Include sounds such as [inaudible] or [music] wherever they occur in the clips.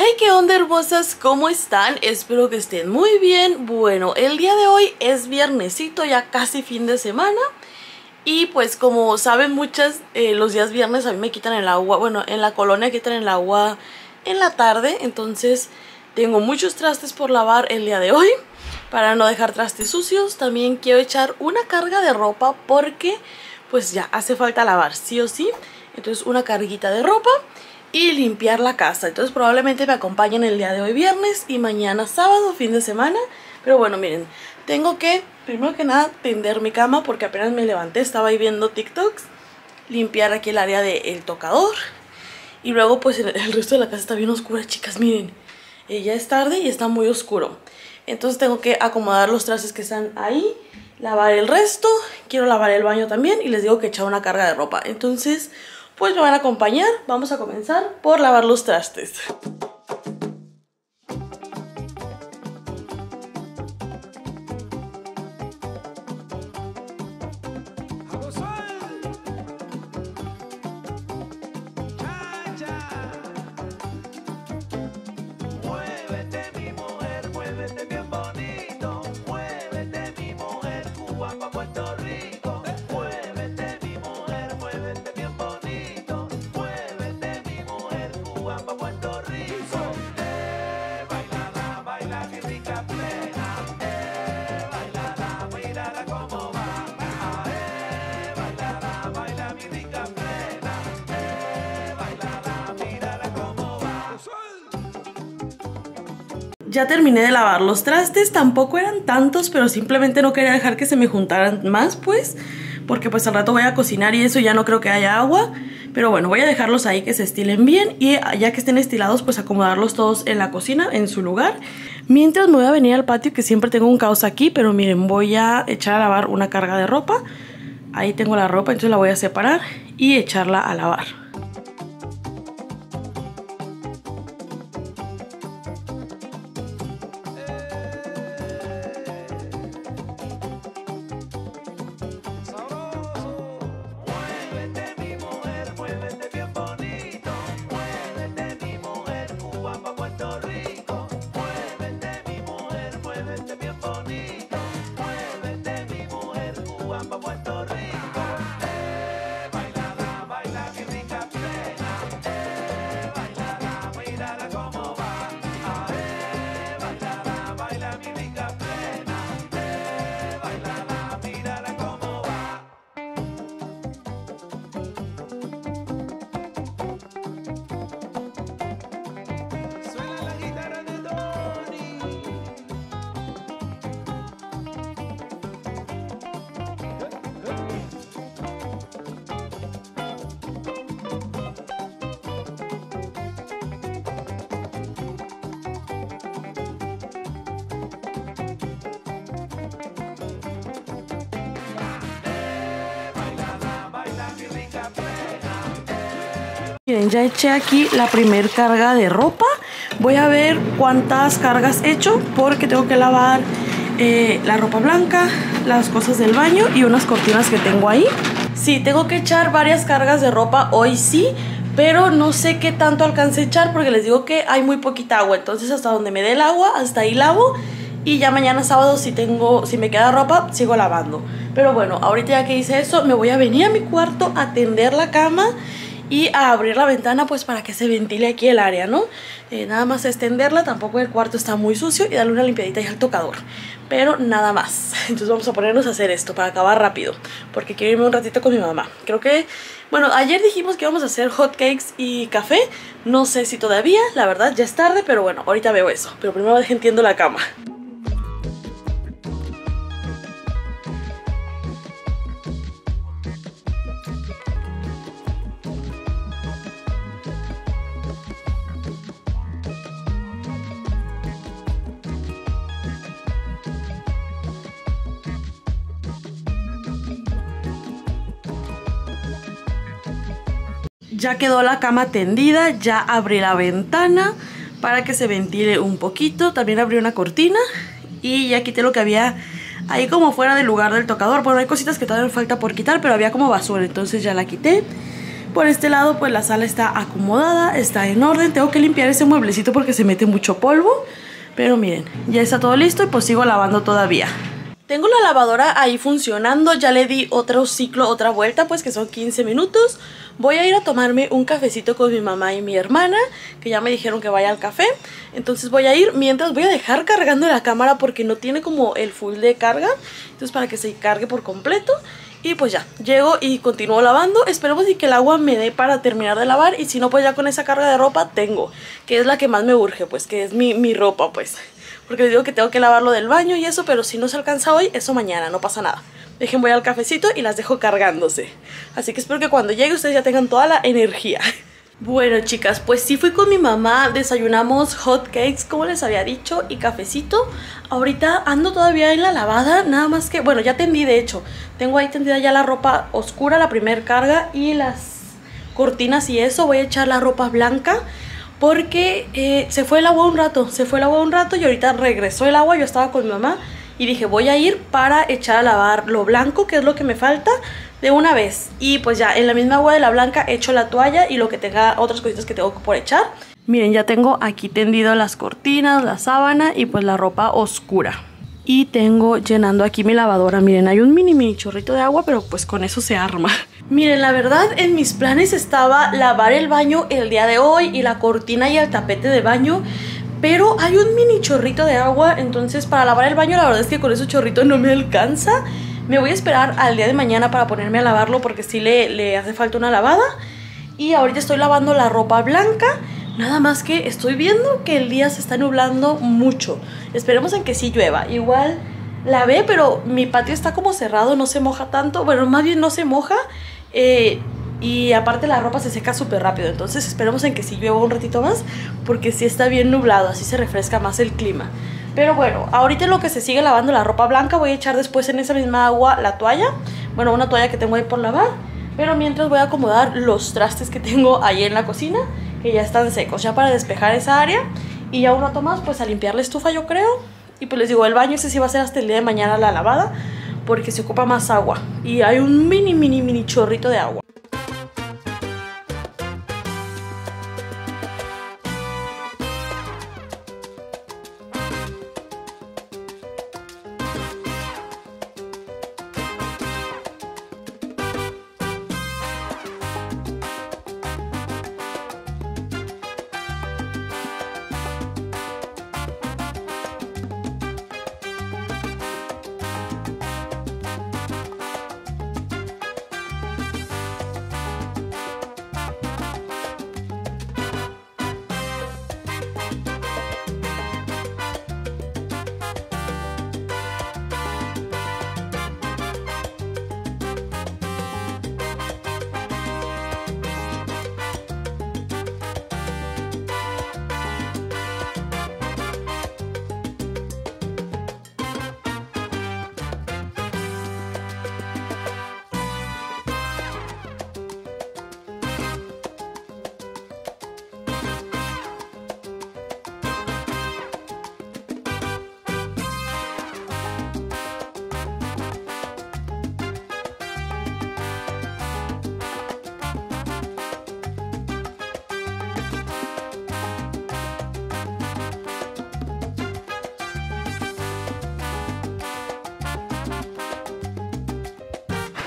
Hey, qué onda hermosas, ¿cómo están? Espero que estén muy bien. Bueno, el día de hoy es viernesito, ya casi fin de semana. Y pues como saben muchas, eh, los días viernes a mí me quitan el agua, bueno, en la colonia quitan el agua en la tarde. Entonces tengo muchos trastes por lavar el día de hoy para no dejar trastes sucios. También quiero echar una carga de ropa porque pues ya hace falta lavar sí o sí. Entonces una carguita de ropa y limpiar la casa. Entonces probablemente me acompañen el día de hoy viernes y mañana sábado, fin de semana. Pero bueno, miren, tengo que, primero que nada, tender mi cama porque apenas me levanté, estaba ahí viendo TikToks. Limpiar aquí el área del tocador. Y luego pues el, resto de la casa está bien oscura, chicas, miren. Eh, ya es tarde y está muy oscuro. Entonces tengo que acomodar los trastes que están ahí, lavar el resto, quiero lavar el baño también y les digo que echar una carga de ropa. Entonces pues me van a acompañar. Vamos a comenzar por lavar los trastes. Ya terminé de lavar los trastes, tampoco eran tantos, pero simplemente no quería dejar que se me juntaran más, pues, porque pues al rato voy a cocinar y eso ya no creo que haya agua. Pero bueno, voy a dejarlos ahí que se estilen bien y ya que estén estilados, pues acomodarlos todos en la cocina, en su lugar. Mientras me voy a venir al patio, que siempre tengo un caos aquí, pero miren, voy a echar a lavar una carga de ropa. Ahí tengo la ropa, entonces la voy a separar y echarla a lavar. Ya eché aquí la primer carga de ropa. Voy a ver cuántas cargas he hecho porque tengo que lavar eh, la ropa blanca, las cosas del baño y unas cortinas que tengo ahí. Sí, tengo que echar varias cargas de ropa hoy sí, pero no sé qué tanto alcance a echar porque les digo que hay muy poquita agua. Entonces hasta donde me dé el agua, hasta ahí lavo. Y ya mañana sábado si tengo, si me queda ropa, sigo lavando. Pero bueno, ahorita ya que hice eso, me voy a venir a mi cuarto a tender la cama y a abrir la ventana pues para que se ventile aquí el área, ¿no? Eh, nada más extenderla, tampoco el cuarto está muy sucio y darle una limpiadita ahí al tocador. Pero nada más. [laughs] Entonces vamos a ponernos a hacer esto para acabar rápido, porque quiero irme un ratito con mi mamá. Creo que, bueno, ayer dijimos que íbamos a hacer hot cakes y café. No sé si todavía, la verdad ya es tarde, pero bueno, ahorita veo eso. Pero primero dejen tiendo la cama. Ya quedó la cama tendida, ya abrí la ventana para que se ventile un poquito. También abrí una cortina y ya quité lo que había ahí como fuera del lugar del tocador. Bueno, hay cositas que todavía falta por quitar, pero había como basura, entonces ya la quité. Por este lado pues la sala está acomodada, está en orden. Tengo que limpiar ese mueblecito porque se mete mucho polvo. Pero miren, ya está todo listo y pues sigo lavando todavía. Tengo la lavadora ahí funcionando, ya le di otro ciclo, otra vuelta, pues que son 15 minutos. Voy a ir a tomarme un cafecito con mi mamá y mi hermana, que ya me dijeron que vaya al café. Entonces voy a ir, mientras voy a dejar cargando la cámara porque no tiene como el full de carga. Entonces para que se cargue por completo. Y pues ya, llego y continúo lavando. Esperemos y que el agua me dé para terminar de lavar. Y si no, pues ya con esa carga de ropa tengo, que es la que más me urge, pues que es mi, mi ropa, pues. Porque les digo que tengo que lavarlo del baño y eso, pero si no se alcanza hoy, eso mañana, no pasa nada. Dejen voy al cafecito y las dejo cargándose. Así que espero que cuando llegue ustedes ya tengan toda la energía. [laughs] Bueno chicas, pues sí fui con mi mamá, desayunamos hot cakes como les había dicho y cafecito Ahorita ando todavía en la lavada, nada más que, bueno ya tendí de hecho Tengo ahí tendida ya la ropa oscura, la primer carga y las cortinas y eso Voy a echar la ropa blanca porque eh, se fue el agua un rato, se fue el agua un rato y ahorita regresó el agua, yo estaba con mi mamá y dije voy a ir para echar a lavar lo blanco, que es lo que me falta, de una vez. Y pues ya, en la misma agua de la blanca echo la toalla y lo que tenga, otras cositas que tengo por echar. Miren, ya tengo aquí tendido las cortinas, la sábana y pues la ropa oscura. Y tengo llenando aquí mi lavadora, miren, hay un mini mini chorrito de agua, pero pues con eso se arma. [laughs] Miren, la verdad en mis planes estaba lavar el baño el día de hoy y la cortina y el tapete de baño. Pero hay un mini chorrito de agua, entonces para lavar el baño la verdad es que con ese chorrito no me alcanza. Me voy a esperar al día de mañana para ponerme a lavarlo porque sí le, le hace falta una lavada. Y ahorita estoy lavando la ropa blanca. Nada más que estoy viendo que el día se está nublando mucho. Esperemos en que sí llueva. Igual la ve, pero mi patio está como cerrado, no se moja tanto. Bueno, más bien no se moja. Eh, y aparte la ropa se seca súper rápido. Entonces esperemos en que sí llueva un ratito más. Porque sí está bien nublado, así se refresca más el clima. Pero bueno, ahorita lo que se sigue lavando la ropa blanca voy a echar después en esa misma agua la toalla. Bueno, una toalla que tengo ahí por lavar. Pero mientras voy a acomodar los trastes que tengo ahí en la cocina. Que ya están secos, ya para despejar esa área. Y ya un rato más pues a limpiar la estufa yo creo. Y pues les digo, el baño ese sí va a ser hasta el día de mañana la lavada porque se ocupa más agua y hay un mini mini mini chorrito de agua.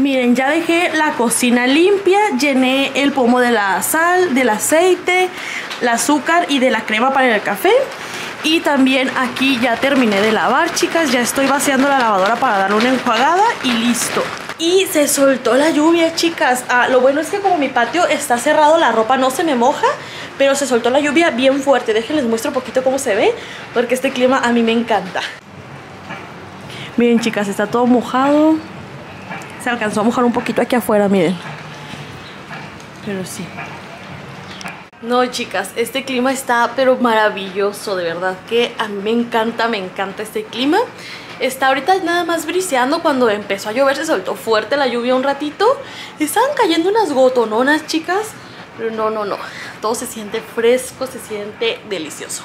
Miren, ya dejé la cocina limpia, llené el pomo de la sal, del aceite, el azúcar y de la crema para el café. Y también aquí ya terminé de lavar, chicas. Ya estoy vaciando la lavadora para dar una enjuagada y listo. Y se soltó la lluvia, chicas. Ah, lo bueno es que como mi patio está cerrado, la ropa no se me moja. Pero se soltó la lluvia bien fuerte. Déjenles muestro un poquito cómo se ve. Porque este clima a mí me encanta. Miren, chicas, está todo mojado. Se alcanzó a mojar un poquito aquí afuera, miren. Pero sí. No, chicas, este clima está pero maravilloso, de verdad que a mí me encanta, me encanta este clima. Está ahorita nada más briseando cuando empezó a llover, se soltó fuerte la lluvia un ratito. Estaban cayendo unas gotononas, chicas, pero no, no, no. Todo se siente fresco, se siente delicioso.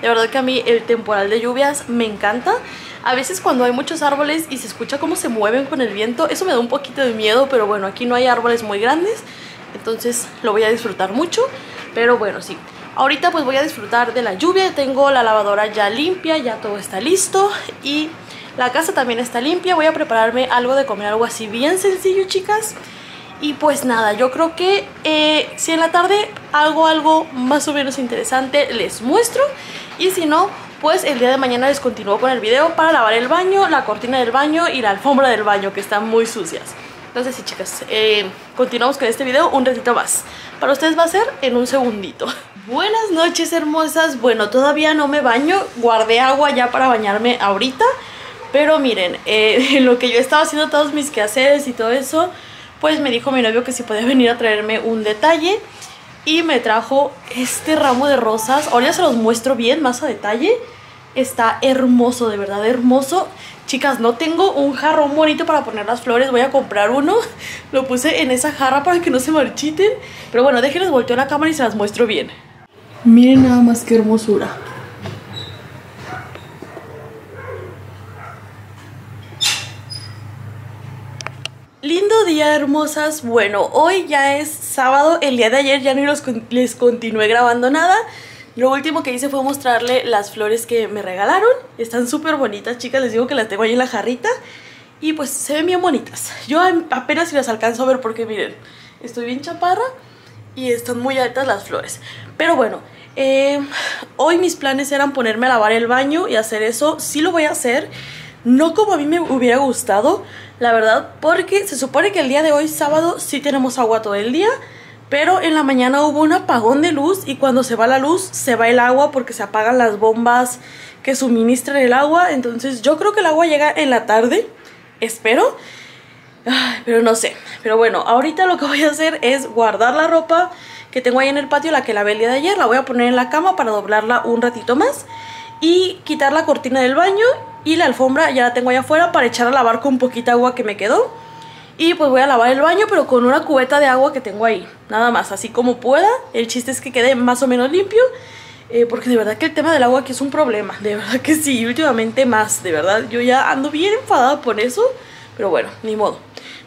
De verdad que a mí el temporal de lluvias me encanta. A veces cuando hay muchos árboles y se escucha cómo se mueven con el viento, eso me da un poquito de miedo, pero bueno, aquí no hay árboles muy grandes. entonces lo voy a disfrutar mucho, pero bueno, sí. Ahorita pues voy a disfrutar de la lluvia, tengo la lavadora ya limpia, ya todo está listo y la casa también está limpia, voy a prepararme algo de comer, algo así bien sencillo chicas. Y pues nada, yo creo que eh, si en la tarde hago algo más o menos interesante les muestro y si no, pues el día de mañana les continúo con el video para lavar el baño, la cortina del baño y la alfombra del baño que están muy sucias. Entonces sí chicas, eh, continuamos con este video un ratito más. Para ustedes va a ser en un segundito. [laughs] Buenas noches hermosas, bueno todavía no me baño, guardé agua ya para bañarme ahorita. Pero miren, eh, [laughs] lo que yo estaba haciendo todos mis quehaceres y todo eso, pues me dijo mi novio que si podía venir a traerme un detalle. Y me trajo este ramo de rosas. Ahora se los muestro bien, más a detalle. Está hermoso, de verdad hermoso. Chicas, no tengo un jarrón bonito para poner las flores. Voy a comprar uno. [laughs] Lo puse en esa jarra para que no se marchiten. Pero bueno, déjenles volteo la cámara y se las muestro bien. Miren nada más qué hermosura. Lindo día, hermosas. Bueno, hoy ya es sábado. El día de ayer ya no les continué grabando nada. Lo último que hice fue mostrarle las flores que me regalaron. Están súper bonitas, chicas. Les digo que las tengo ahí en la jarrita. Y pues se ven bien bonitas. Yo apenas si las alcanzo a ver porque miren, estoy bien chaparra y están muy altas las flores. Pero bueno, eh, hoy mis planes eran ponerme a lavar el baño y hacer eso. Sí lo voy a hacer. No como a mí me hubiera gustado, la verdad, porque se supone que el día de hoy, sábado, sí tenemos agua todo el día. Pero en la mañana hubo un apagón de luz y cuando se va la luz se va el agua porque se apagan las bombas que suministran el agua. Entonces yo creo que el agua llega en la tarde, espero. pero no sé. Pero bueno, ahorita lo que voy a hacer es guardar la ropa que tengo ahí en el patio, la que lavé el día de ayer. La voy a poner en la cama para doblarla un ratito más. Y quitar la cortina del baño y la alfombra ya la tengo allá afuera para echar a lavar con poquita agua que me quedó. Y pues voy a lavar el baño, pero con una cubeta de agua que tengo ahí. Nada más, así como pueda. El chiste es que quede más o menos limpio. Eh, porque de verdad que el tema del agua aquí es un problema. De verdad que sí, últimamente más. De verdad, yo ya ando bien enfadada por eso. Pero bueno, ni modo.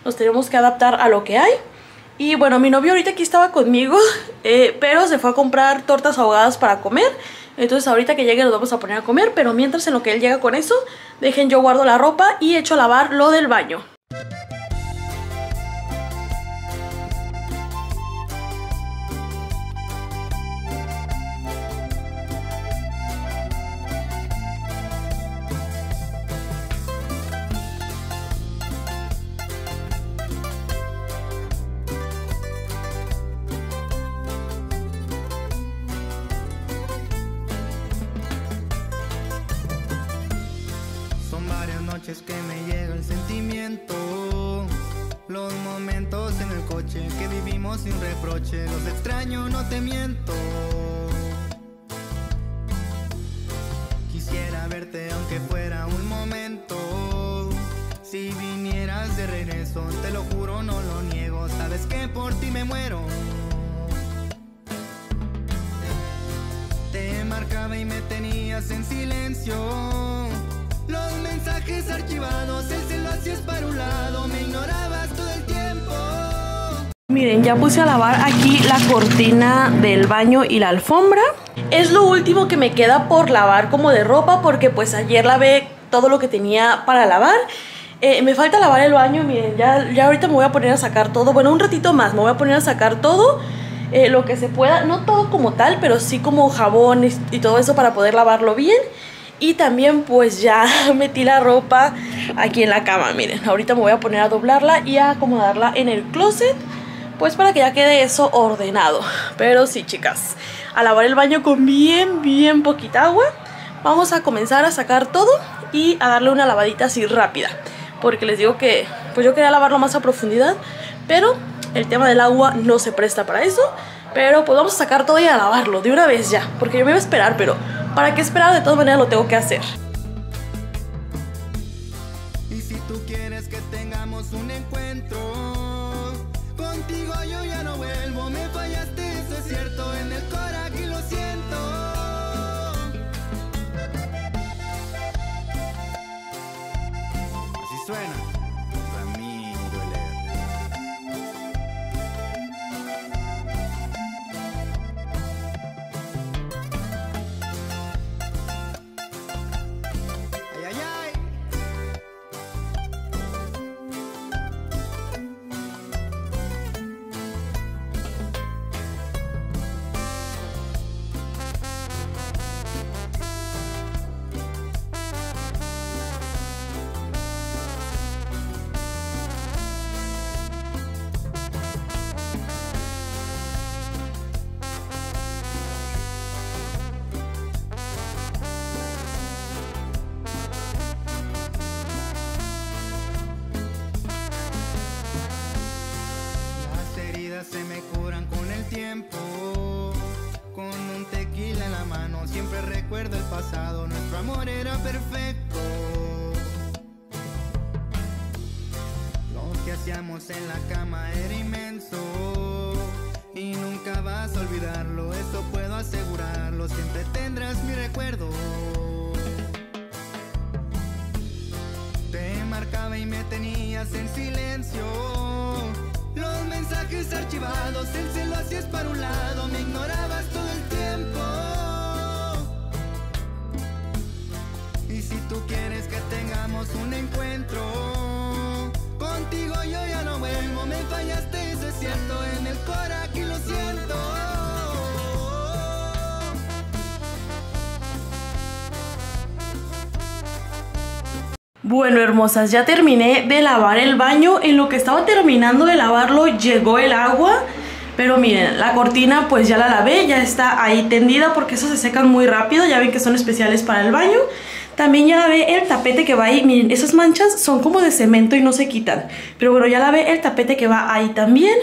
Nos tenemos que adaptar a lo que hay. Y bueno, mi novio ahorita aquí estaba conmigo. [laughs] Eh, pero se fue a comprar tortas ahogadas para comer. Entonces ahorita que llegue nos vamos a poner a comer. Pero mientras en lo que él llega con eso, dejen yo guardo la ropa y echo a lavar lo del baño. Noches que me llega el sentimiento. Los momentos en el coche que vivimos sin reproche. Los extraño, no te miento. Quisiera verte aunque fuera un momento. Si vinieras de regreso, te lo juro, no lo niego. Sabes que por ti me muero. Te marcaba y me tenías en silencio. Miren, ya puse a lavar aquí la cortina del baño y la alfombra. Es lo último que me queda por lavar como de ropa porque pues ayer lavé todo lo que tenía para lavar. Eh, me falta lavar el baño, miren, ya, ya ahorita me voy a poner a sacar todo. Bueno, un ratito más, me voy a poner a sacar todo. Eh, lo que se pueda, no todo como tal, pero sí como jabón y todo eso para poder lavarlo bien. Y también pues ya [laughs] metí la ropa aquí en la cama, miren. Ahorita me voy a poner a doblarla y a acomodarla en el closet. Pues para que ya quede eso ordenado. Pero sí, chicas, a lavar el baño con bien, bien poquita agua. Vamos a comenzar a sacar todo y a darle una lavadita así rápida. Porque les digo que pues yo quería lavarlo más a profundidad, pero el tema del agua no se presta para eso. Pero pues vamos a sacar todo y a lavarlo de una vez ya. Porque yo me iba a esperar, pero ¿para qué esperar? De todas maneras lo tengo que hacer. Y si tú quieres que tengamos un encuentro, contigo yo ya no vuelvo. Me fallaste, eso es cierto. En el coraje lo siento. Suena. En la cama era inmenso. Y nunca vas a olvidarlo, eso puedo asegurarlo, siempre tendrás mi recuerdo. Te marcaba y me tenías en silencio. Los mensajes archivados, el celo hacías para un lado, me ignorabas todo el tiempo. Y si tú quieres que tengamos un encuentro, Bueno, hermosas, ya terminé de lavar el baño. En lo que estaba terminando de lavarlo llegó el agua. Pero miren, la cortina pues ya la lavé, ya está ahí tendida porque esos se secan muy rápido. Ya ven que son especiales para el baño. También ya lavé el tapete que va ahí. Miren, esas manchas son como de cemento y no se quitan. Pero bueno, ya lavé el tapete que va ahí también.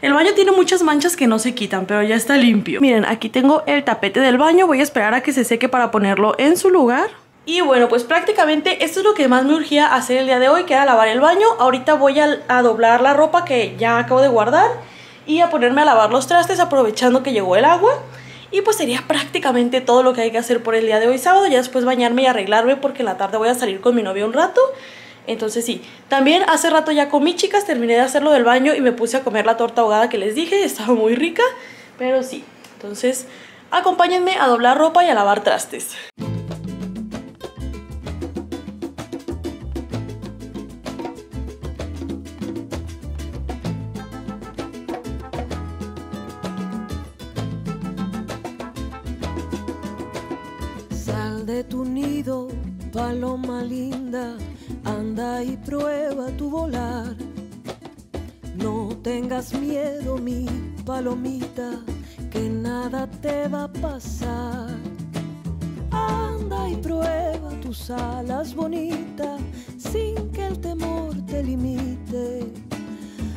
El baño tiene muchas manchas que no se quitan, pero ya está limpio. Miren, aquí tengo el tapete del baño. Voy a esperar a que se seque para ponerlo en su lugar. Y bueno, pues prácticamente esto es lo que más me urgía hacer el día de hoy, que era lavar el baño. Ahorita voy a, a doblar la ropa que ya acabo de guardar y a ponerme a lavar los trastes aprovechando que llegó el agua. Y pues sería prácticamente todo lo que hay que hacer por el día de hoy sábado. Ya después bañarme y arreglarme porque en la tarde voy a salir con mi novio un rato. Entonces sí, también hace rato ya comí chicas, terminé de hacerlo del baño y me puse a comer la torta ahogada que les dije. Estaba muy rica, pero sí. Entonces acompáñenme a doblar ropa y a lavar trastes. Tengas miedo, mi palomita, que nada te va a pasar. Anda y prueba tus alas bonitas, sin que el temor te limite.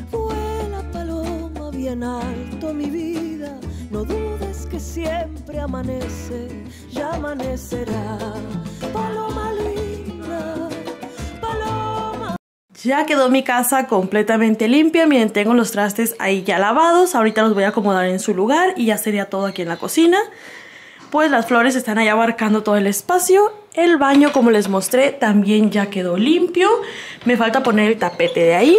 Vuela paloma bien alto, mi vida. No dudes que siempre amanece, ya amanecerá. Paloma Ya quedó mi casa completamente limpia. Miren, tengo los trastes ahí ya lavados. Ahorita los voy a acomodar en su lugar y ya sería todo aquí en la cocina. Pues las flores están ahí abarcando todo el espacio. El baño, como les mostré, también ya quedó limpio. Me falta poner el tapete de ahí.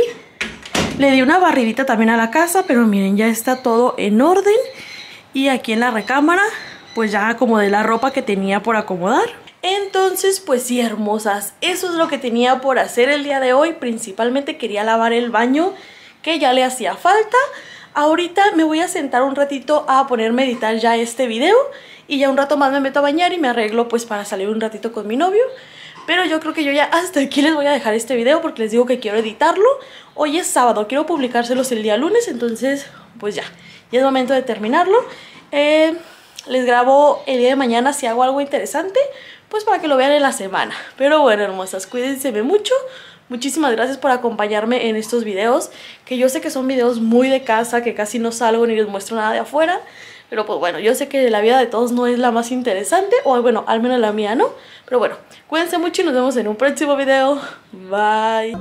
Le di una barridita también a la casa, pero miren, ya está todo en orden. Y aquí en la recámara, pues ya acomodé la ropa que tenía por acomodar. Entonces, pues sí, hermosas, eso es lo que tenía por hacer el día de hoy. Principalmente quería lavar el baño, que ya le hacía falta. Ahorita me voy a sentar un ratito a ponerme a editar ya este video. Y ya un rato más me meto a bañar y me arreglo pues para salir un ratito con mi novio. Pero yo creo que yo ya [laughs] hasta aquí les voy a dejar este video porque les digo que quiero editarlo. Hoy es sábado, quiero publicárselos el día lunes, entonces pues ya, ya es momento de terminarlo. Eh, les grabo el día de mañana si hago algo interesante, pues para que lo vean en la semana. Pero bueno, hermosas, cuídense mucho. Muchísimas gracias por acompañarme en estos videos, que yo sé que son videos muy de casa, que casi no salgo ni les muestro nada de afuera. Pero pues bueno, yo sé que la vida de todos no es la más interesante, o bueno, al menos la mía no. Pero bueno, cuídense mucho y nos vemos en un próximo video. Bye.